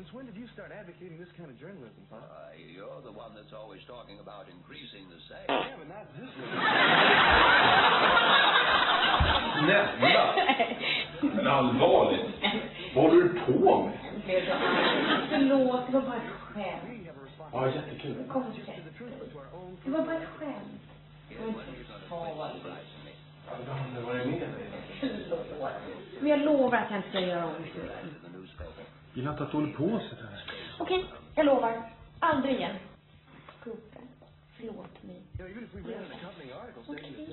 Since when did you start advocating this kind of journalism, Pop? Uh, you're the one that's always talking about increasing the sales. Yeah, but not this one. Snälla! Men allvarligt, vad håller du på med? blev så. Förlåt, det var bara ett skämt. Ja, jättekul. Det kommer sen. Det var bara ett skämt. Men farligt. Danne, vad är det med dig? Förlåt. Men jag lovar att jag inte ska göra om det. Gillar inte att du håller på sådär. Okej, jag lovar. Aldrig igen. Gubben, förlåt mig. You know,